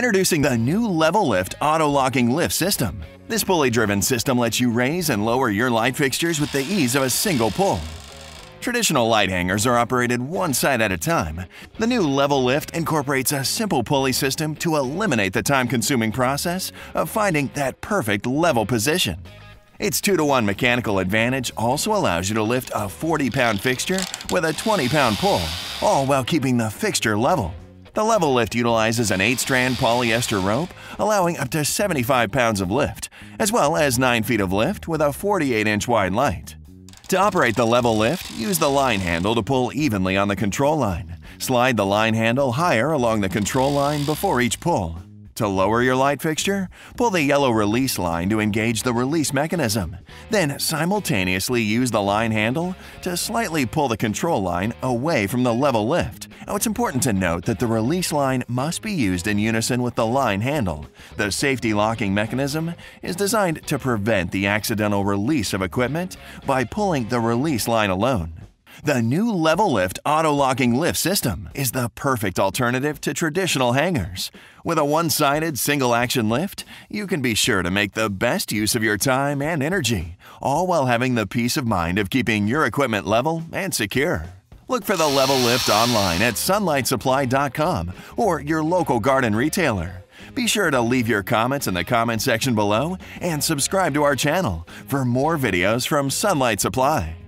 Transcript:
Introducing the new Level Lift auto-locking lift system. This pulley-driven system lets you raise and lower your light fixtures with the ease of a single pull. Traditional light hangers are operated one side at a time. The new Level Lift incorporates a simple pulley system to eliminate the time-consuming process of finding that perfect level position. Its 2 to 1 mechanical advantage also allows you to lift a 40 pound fixture with a 20 pound pull, all while keeping the fixture level. The level lift utilizes an 8-strand polyester rope, allowing up to 75 pounds of lift, as well as 9 feet of lift with a 48-inch wide light. To operate the level lift, use the line handle to pull evenly on the control line. Slide the line handle higher along the control line before each pull. To lower your light fixture, pull the yellow release line to engage the release mechanism. Then simultaneously use the line handle to slightly pull the control line away from the level lift. Now it's important to note that the release line must be used in unison with the line handle. The safety locking mechanism is designed to prevent the accidental release of equipment by pulling the release line alone. The new Level Lift auto-locking lift system is the perfect alternative to traditional hangers. With a one-sided single-action lift, you can be sure to make the best use of your time and energy, all while having the peace of mind of keeping your equipment level and secure. Look for the Level Lift online at sunlightsupply.com or your local garden retailer. Be sure to leave your comments in the comment section below and subscribe to our channel for more videos from Sunlight Supply.